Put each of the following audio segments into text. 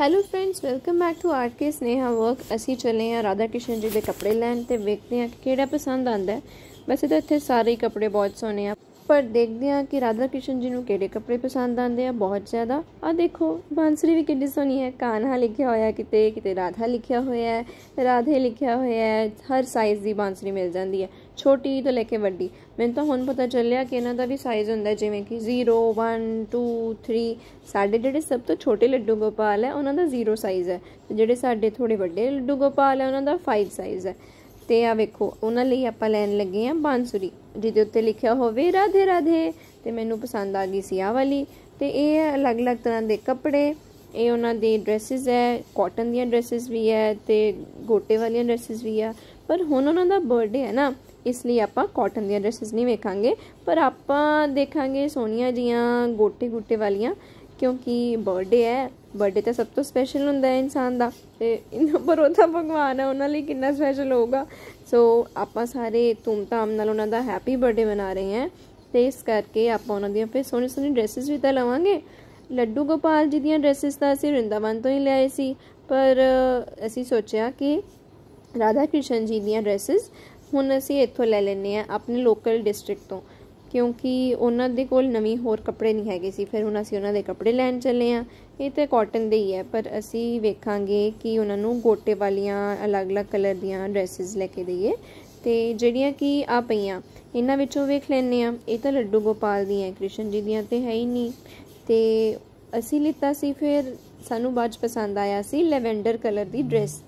Hello friends welcome back to art K Sneha work ਅਸੀਂ ਚੱਲੇ ਹਾਂ ਰਾਧਾ ਕ੍ਰਿਸ਼ਨ ਜੀ ਦੇ ਕੱਪੜੇ ਲੈਣ ਤੇ ਵੇਖਦੇ ਹਾਂ ਕਿ ਕਿਹੜਾ ਪਸੰਦ ਆਂਦਾ ਹੈ। ਵੈਸੇ ਤਾਂ ਇੱਥੇ ਸਾਰੇ ਹੀ ਕੱਪੜੇ ਬਹੁਤ ਸੋਹਣੇ ਆ। ਪਰ ਦੇਖਦੇ ਹਾਂ ਕਿ ਰਾਧਾ ਕ੍ਰਿਸ਼ਨ ਜੀ ਨੂੰ ਕਿਹੜੇ ਕੱਪੜੇ ਪਸੰਦ ਆਉਂਦੇ ਆ, ਬਹੁਤ ਜ਼ਿਆਦਾ। ਆ ਦੇਖੋ, ਬਾਂਸਰੀ ਵੀ ਕਿੰਨੀ ਸੋਹਣੀ ਹੈ। ਕਾਨਹਾ ਲਿਖਿਆ ਹੋਇਆ ਕਿਤੇ ਕਿਤੇ ਰਾਧਾ ਲਿਖਿਆ ਹੋਇਆ ਹੈ। ਰਾਧੇ ਲਿਖਿਆ ਹੋਇਆ ਹੈ, ਹਰ ਸਾਈਜ਼ ਦੀ ਬਾਂਸਰੀ ਮਿਲ ਜਾਂਦੀ ਹੈ। ਛੋਟੀ ਤੋਂ ਲੈ ਕੇ ਵੱਡੀ। ਮੈਨੂੰ ਤਾਂ ਹੁਣ ਪਤਾ ਚੱਲਿਆ ਕਿ ਇਹਨਾਂ ਦਾ ਵੀ ਸਾਈਜ਼ ਹੁੰਦਾ ਜਿਵੇਂ ਕਿ 0 1 2 3 ਸਾਡੇ ਜਿਹੜੇ ਸਭ ਤੋਂ ਛੋਟੇ ਲੱਡੂ ਗੋਪਾਲ ਹੈ, ਉਹਨਾਂ ਦਾ 0 ਸਾਈਜ਼ ਹੈ। ਤੇ ਜਿਹੜੇ ਸਾਡੇ ਥੋੜੇ ਵੱਡੇ ਲੱਡੂ ਗੋਪਾਲ ਹੈ, ਉਹਨਾਂ ਦਾ 5 ਸਾਈਜ਼ ਹੈ। ਤੇ ਆ ਵੇਖੋ, ਉਹਨਾਂ ਲਈ ਆਪਾਂ ਲੈਣ ਲੱਗੇ ਆ ਬਾਂਸੁਰੀ, ਜਿਹਦੇ ਉੱਤੇ ਲਿਖਿਆ ਹੋਵੇ ਰਾਧੇ ਰਾਧੇ, ਤੇ ਮੈਨੂੰ ਪਸੰਦ ਆ ਗਈ ਸੀ ਆ ਵਾਲੀ। ਤੇ ਇਹ ਅਲੱਗ-ਅਲੱਗ ਤਰ੍ਹਾਂ ਦੇ ਕੱਪੜੇ, ਇਹ ਉਹਨਾਂ ਦੇ ਡਰੈਸਸ ਹੈ ਕਾਟਨ ਦੀਆਂ ਡਰੈਸਸ ਵੀ ਹੈ, ਤੇ ਗੋਟੇ ਵਾਲੀਆਂ ਡਰੈਸਸ ਵੀ ਆ। ਪਰ ਹੁਣ ਉਹਨਾਂ ਦਾ ਬਰਥਡੇ ਹੈ ਨਾ, ਇਸ ਲਈ ਆਪਾਂ ਕਾਟਨ ਦੀਆਂ ਡਰੈਸਸ ਨਹੀਂ ਵੇਖਾਂਗੇ। ਪਰ ਆਪਾਂ ਦੇਖਾਂਗੇ ਸੋਨੀਆ ਜੀਆਂ ਗੋਟੇ ਗੁੱਟੇ ਵਾਲੀਆਂ ਕਿਉਂਕਿ ਬਰਥਡੇ ਹੈ ਬਰਥਡੇ ਤਾਂ ਸਭ ਤੋਂ ਸਪੈਸ਼ਲ ਹੁੰਦਾ ਹੈ ਇਨਸਾਨ ਦਾ ਤੇ ਇਹਨਾਂ ਪਰ ਉਹ ਭਗਵਾਨ ਹੈ, ਉਹਨਾਂ ਲਈ ਕਿੰਨਾ ਸਪੈਸ਼ਲ ਹੋਊਗਾ। ਸੋ ਆਪਾਂ ਸਾਰੇ ਧੂਮਧਾਮ ਨਾਲ ਉਹਨਾਂ ਦਾ ਹੈਪੀ ਬਰਥਡੇ ਮਨਾ ਰਹੇ ਹਾਂ ਤੇ ਇਸ ਕਰਕੇ ਆਪਾਂ ਉਹਨਾਂ ਦੀਆਂ ਫਿਰ ਸੋਹਣੀ ਸੋਹਣੀ ਡਰੈਸਸ ਵੀ ਤਾਂ ਲਵਾਂਗੇ। ਲੱਡੂ ਗੋਪਾਲ ਜੀ ਦੀਆਂ ਡਰੈਸਸ ਤਾਂ ਅਸੀਂ ਰਿੰਦਾਵਨ ਤੋਂ ਹੀ ਲਿਆਏ ਸੀ, ਪਰ ਅਸੀਂ ਸੋਚਿਆ ਕਿ ਰਾਧਾ ਕ੍ਰਿਸ਼ਨ ਜੀ ਦੀਆਂ ਡਰੈਸਸ ਹੁਣ ਅਸੀਂ ਇੱਥੋਂ ਲੈ ਲੈਨੇ ਆ ਆਪਣੇ ਲੋਕਲ ਡਿਸਟ੍ਰਿਕਟ ਤੋਂ। ਕਿਉਂਕਿ ਉਹਨਾਂ ਦੇ ਕੋਲ ਨਵੀਂ ਹੋਰ ਕੱਪੜੇ ਨਹੀਂ ਹੈਗੇ ਸੀ। ਫਿਰ ਹੁਣ ਅਸੀਂ ਉਹਨਾਂ ਦੇ ਕੱਪੜੇ ਲੈਣ ਚੱਲੇ ਆ ਇਹ ਤੇ ਕਾਟਨ ਦੇ ਹੀ ਹੈ, ਪਰ ਅਸੀਂ ਵੇਖਾਂਗੇ ਕਿ ਉਹਨਾਂ ਨੂੰ ਗੋਟੇ ਵਾਲੀਆਂ ਅਲੱਗ-ਅਲੱਗ ਕਲਰ ਦੀਆਂ ਡਰੈਸਸ ਲੈ ਕੇ ਦਈਏ। ਤੇ ਜਿਹੜੀਆਂ ਕਿ ਆ ਪਈਆਂ, ਇਹਨਾਂ ਵਿੱਚੋਂ ਵੇਖ ਲੈਨੇ ਆ ਇਹ ਤਾਂ ਲੱਡੂ ਗੋਪਾਲ ਦੀਆਂ ਕ੍ਰਿਸ਼ਨ ਜੀ ਦੀਆਂ ਤੇ ਹੈ ਹੀ ਨਹੀਂ। ਤੇ ਅਸੀਂ ਲਿੱਤਾ ਸੀ, ਫਿਰ ਸਾਨੂੰ ਬਾਅਦ ਪਸੰਦ ਆਇਆ ਸੀ ਲੈਵੈਂਡਰ ਕਲਰ ਦੀ ਡਰੈਸ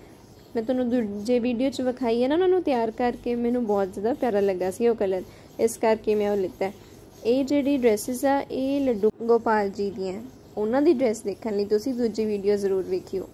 ਮੈਂ ਤੁਹਾਨੂੰ ਦੂਜੇ ਵੀਡੀਓ 'ਚ ਵਿਖਾਈ ਹੈ ਨਾ, ਉਹਨਾਂ ਨੂੰ ਤਿਆਰ ਕਰਕੇ। ਮੈਨੂੰ ਬਹੁਤ ਜ਼ਿਆਦਾ ਪਿਆਰਾ ਲੱਗਾ ਸੀ ਉਹ ਕਲਰ ਇਸ ਕਰਕੇ ਮੈਂ ਉਹ ਲਿੱਤਾ। ਇਹ ਜਿਹੜੀ ਡਰੈਸਸ ਆ, ਇਹ ਲੱਡੂ ਗੋਪਾਲ ਜੀ ਦੀਆਂ। ਉਹਨਾਂ ਦੀ ਡਰੈਸ ਦੇਖਣ ਲਈ ਤੁਸੀਂ ਦੂਜੀ ਵੀਡੀਓ ਜ਼ਰੂਰ ਵੇਖਿਓ।